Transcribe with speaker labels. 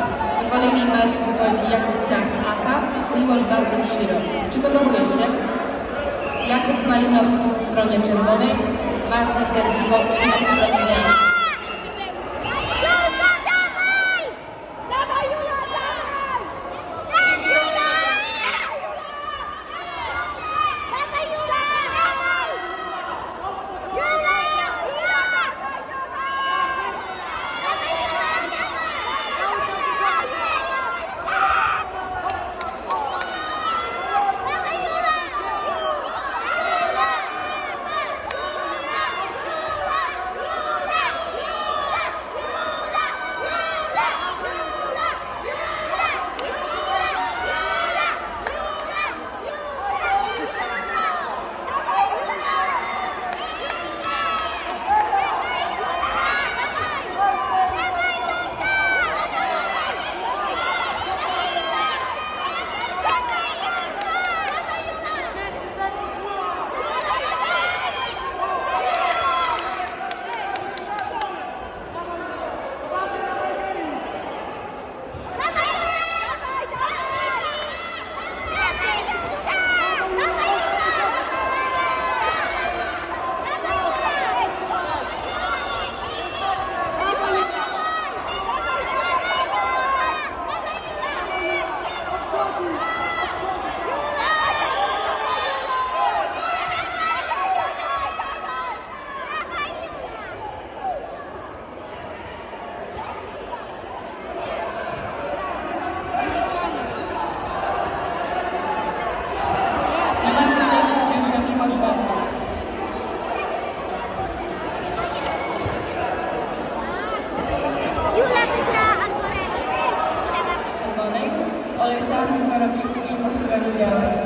Speaker 1: Do kolejnej marki wychodzi Jakub Ciach Aka, Miłosz Waldek Shiro. Przygotowuje się Jakub Malinowski po stronie czerwonej, Marcin Terdzikowski na stronie białej. Yeah.